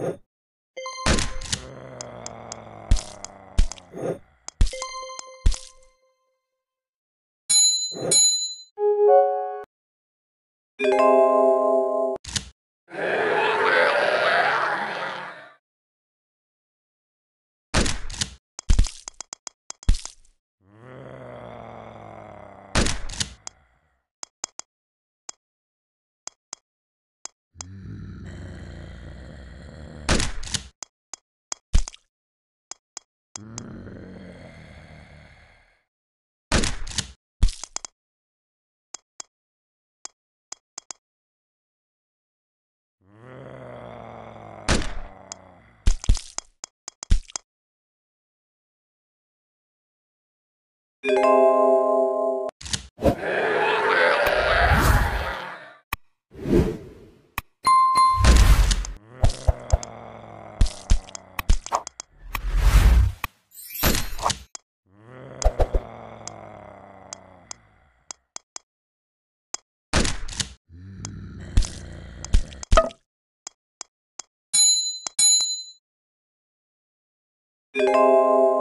you you Música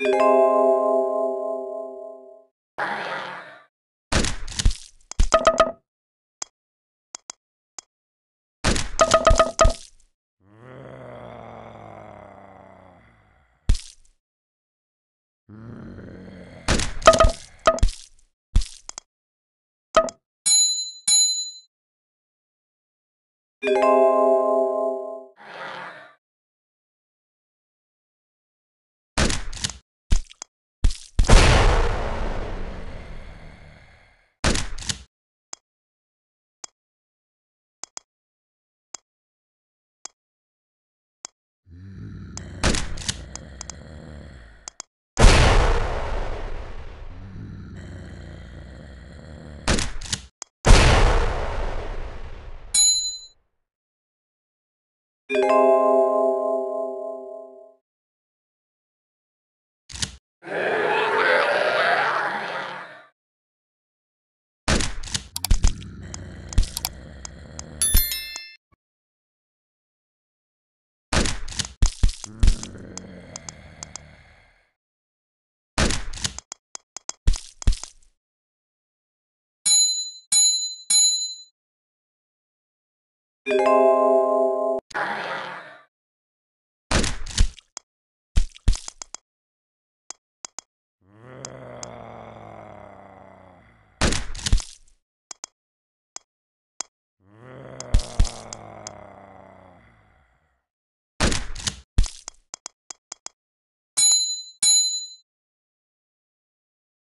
you you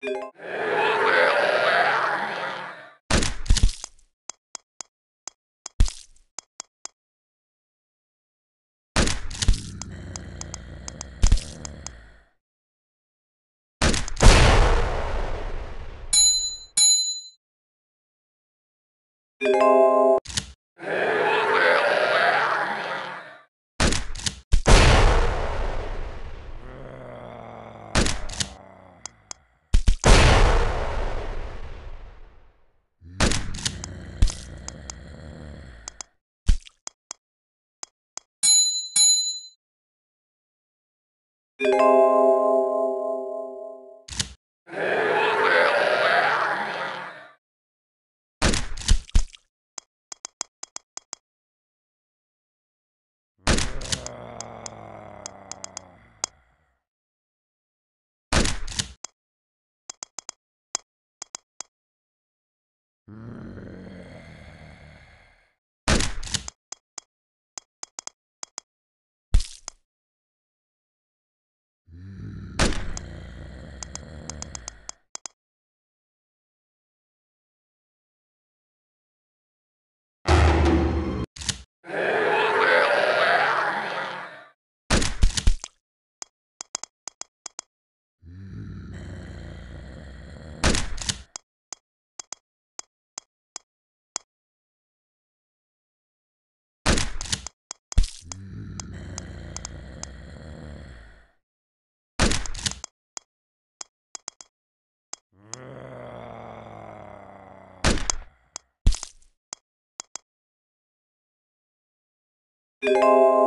you Mm. Música